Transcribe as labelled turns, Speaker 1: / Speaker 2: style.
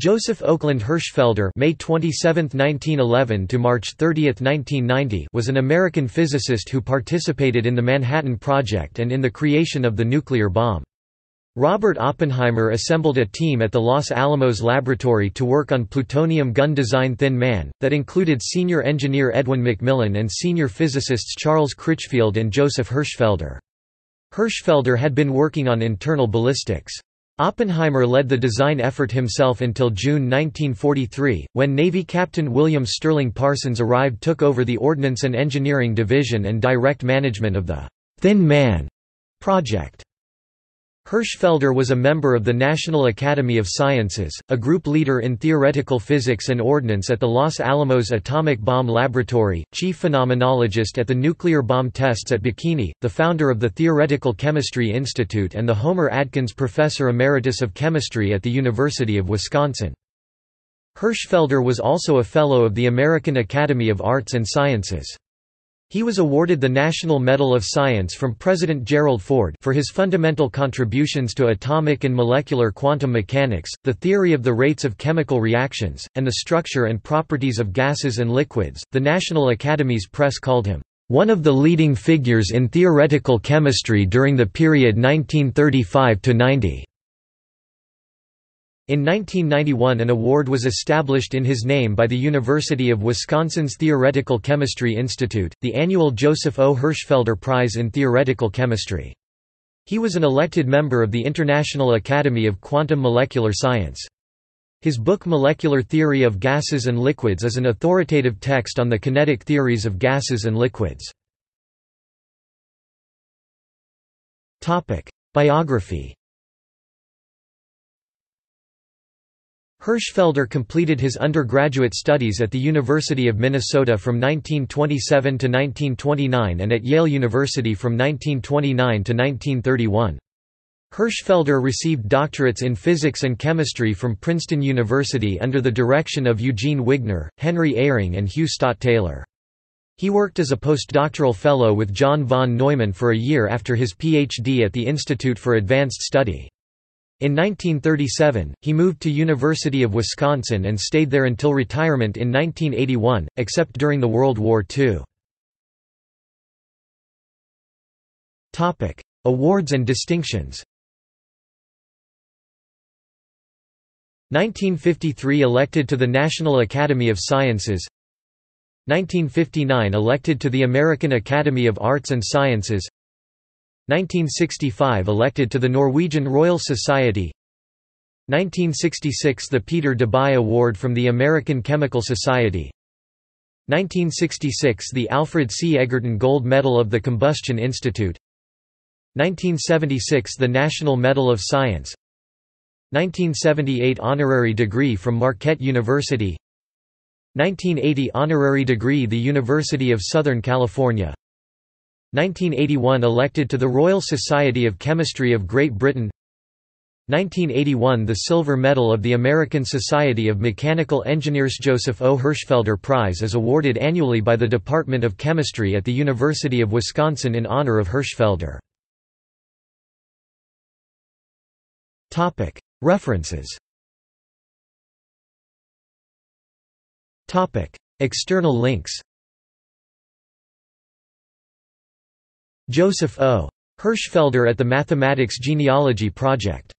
Speaker 1: Joseph Oakland Hirschfelder May 27, 1911 to March 30, 1990 was an American physicist who participated in the Manhattan Project and in the creation of the nuclear bomb. Robert Oppenheimer assembled a team at the Los Alamos laboratory to work on plutonium gun design Thin Man, that included senior engineer Edwin McMillan and senior physicists Charles Critchfield and Joseph Hirschfelder. Hirschfelder had been working on internal ballistics. Oppenheimer led the design effort himself until June 1943, when Navy Captain William Sterling Parsons arrived took over the Ordnance and Engineering Division and direct management of the «Thin Man» project. Hirschfelder was a member of the National Academy of Sciences, a group leader in theoretical physics and ordnance at the Los Alamos Atomic Bomb Laboratory, chief phenomenologist at the nuclear bomb tests at Bikini, the founder of the Theoretical Chemistry Institute and the Homer Adkins Professor Emeritus of Chemistry at the University of Wisconsin. Hirschfelder was also a Fellow of the American Academy of Arts and Sciences. He was awarded the National Medal of Science from President Gerald Ford for his fundamental contributions to atomic and molecular quantum mechanics, the theory of the rates of chemical reactions, and the structure and properties of gases and liquids. The National Academy's press called him one of the leading figures in theoretical chemistry during the period 1935 to 90. In 1991 an award was established in his name by the University of Wisconsin's Theoretical Chemistry Institute, the annual Joseph O. Hirschfelder Prize in Theoretical Chemistry. He was an elected member of the International Academy of Quantum Molecular Science. His book Molecular Theory of Gases and Liquids is an authoritative text on the kinetic theories of gases and liquids. Biography Hirschfelder completed his undergraduate studies at the University of Minnesota from 1927 to 1929 and at Yale University from 1929 to 1931. Hirschfelder received doctorates in physics and chemistry from Princeton University under the direction of Eugene Wigner, Henry Eyring and Hugh Stott Taylor. He worked as a postdoctoral fellow with John von Neumann for a year after his Ph.D. at the Institute for Advanced Study. In 1937, he moved to University of Wisconsin and stayed there until retirement in 1981, except during the World War II. Awards and distinctions. 1953 elected to the National Academy of Sciences. 1959 elected to the American Academy of Arts and Sciences 1965 elected to the Norwegian Royal Society. 1966 the Peter Debye Award from the American Chemical Society. 1966 the Alfred C. Egerton Gold Medal of the Combustion Institute. 1976 the National Medal of Science. 1978 honorary degree from Marquette University. 1980 honorary degree the University of Southern California 1981 elected to the Royal Society of Chemistry of Great Britain. 1981 The Silver Medal of the American Society of Mechanical Engineers Joseph O. Hirschfelder Prize is awarded annually by the Department of Chemistry at the University of Wisconsin in honor of Hirschfelder. References. External links Joseph O. Hirschfelder at the Mathematics Genealogy Project